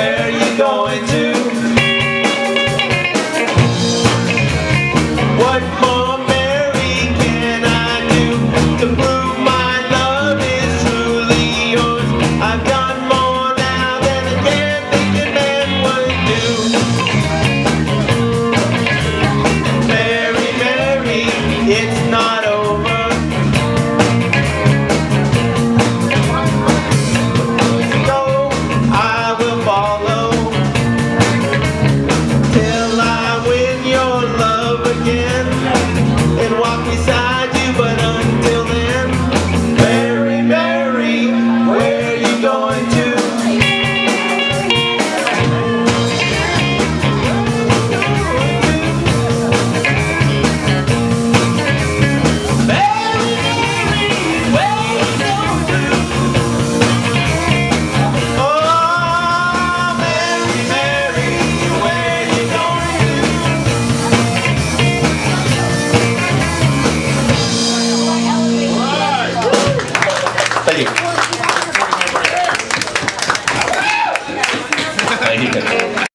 where you going to? What